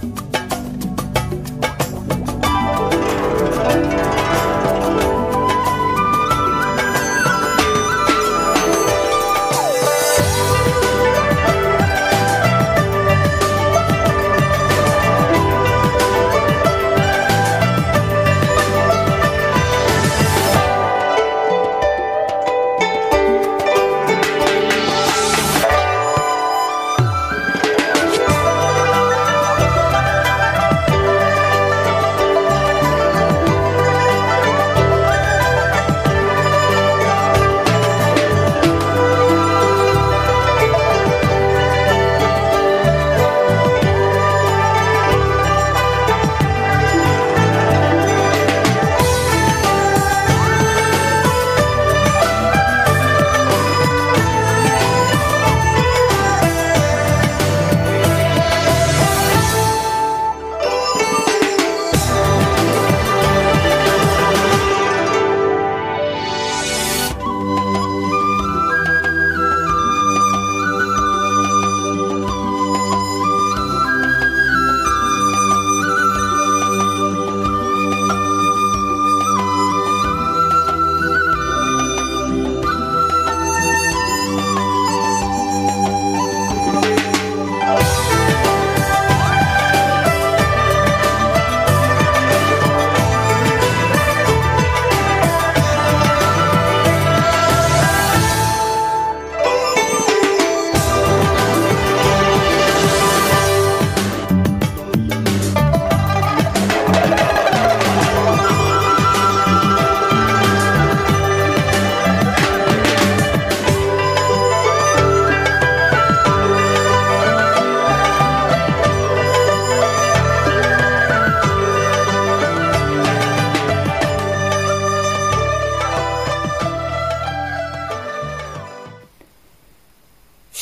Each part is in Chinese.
Bye.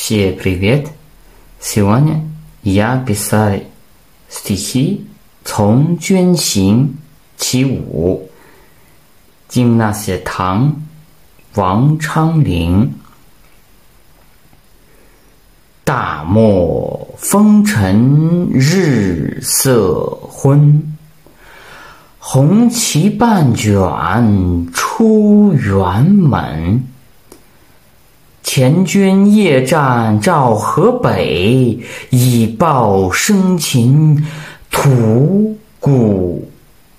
Все привет! Сегодня я писал стихи《从军行其五》，进那些唐王昌龄。大漠风尘日色昏，红旗半卷出辕门。 前军夜战赵河北，以报生擒吐谷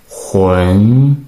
浑。